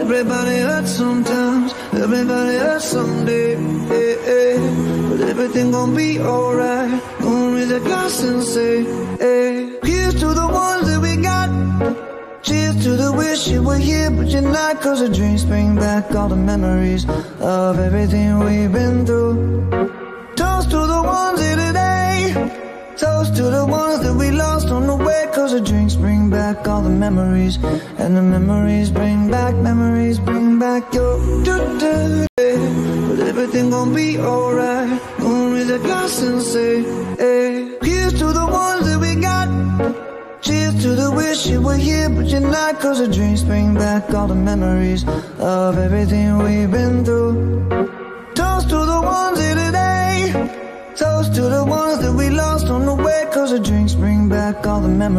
Everybody hurts sometimes, everybody hurts someday. eh, eh. But everything gon' be alright. Gonna raise a glass and say, hey. Here's to the ones that we got. Cheers to the wish you were here, but you're not. Cause the drinks bring back all the memories of everything we've been through. Toast to the ones here today. Toast to the ones that we lost on the way. Cause the drinks bring back all the memories. And the memories bring back, everything gon' be alright. Gonna raise a glass and say, hey. Here's to the ones that we got. Cheers to the wish you were here, but you're not. Cause the drinks bring back all the memories of everything we've been through. Toast to the ones here today. Toast to the ones that we lost on the way. Cause the drinks bring back all the memories.